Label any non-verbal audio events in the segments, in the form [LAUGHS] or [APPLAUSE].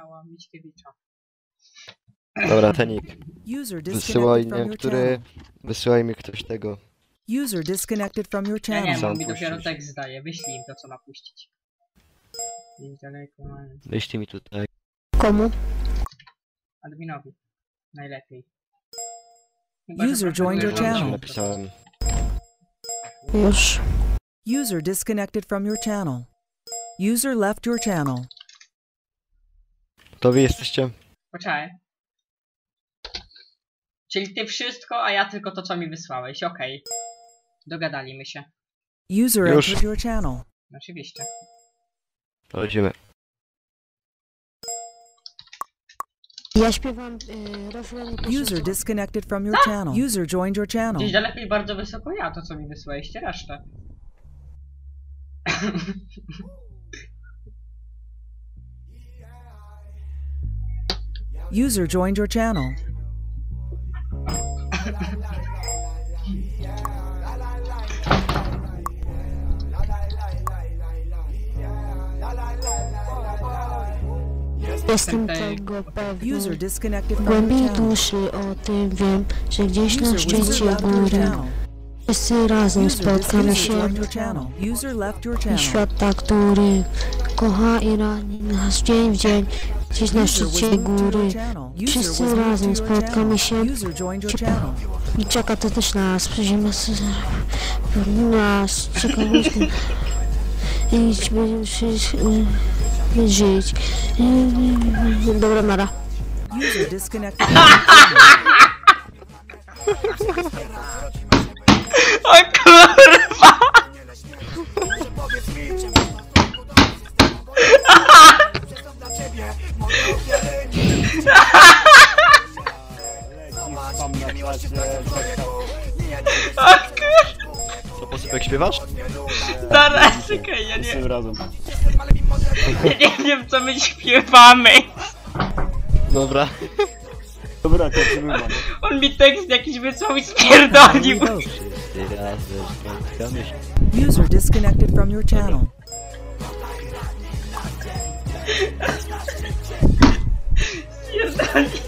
Michała Miśkiewicza. Dobra, Tenik, User wysyłaj, disconnected nie from wiem, your który... channel. Wysyłaj mi ktoś tego. User disconnected from your Ja nie channel. on mi dopiero tekst zdaje. Wyślij im to, co ma puścić. Wyślij mi tutaj. Komu? adminowi. Najlepiej. Chyba, User joined your channel. Napisałem. Już. User disconnected from your channel. User left your channel. To wy jesteście? Poczekaj. Czyli ty wszystko, a ja tylko to, co mi wysłałeś. Okej. Dogadaliśmy się. User Już. entered your channel. Oczywiście. Chodzimy. Ja śpiewam y, User co- disconnected from your channel. User joined your channel. Gdzieś daleko i bardzo wysoko ja, to co mi wysłaliście, resztę. [LAUGHS] User joined your channel. Jestem Tej- tego User pewny. disconnected W from your głębi channel. duszy o tym wiem, że gdzieś na User szczycie user left your góry channel. wszyscy razem User spotkamy disconnected się from your channel. User left your i channel. świata, który kocha i rani nas dzień w dzień, gdzieś na szczycie góry. Wszyscy razem spotkamy się. I czeka to też nas, przyjdziemy nas, czeka wózkiem i będziemy y, żyć. Dobra, Mara. User disconnected [LAUGHS] O kurwa! Co, posypek śpiewasz? Zaraz, czekaj, ja nie, Tym razem. [LAUGHS] ja nie wiem co my śpiewamy. Dobra. Dobra, kończymy mamy. On mi tekst jakiś wysłał i spierdolił. Spotkamy się. User disconnected from your channel. Spierdolił.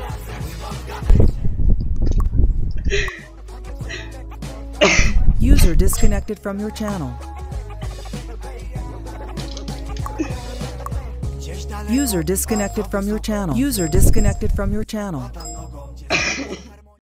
User disconnected from your channel. User disconnected from your channel. User disconnected from your channel.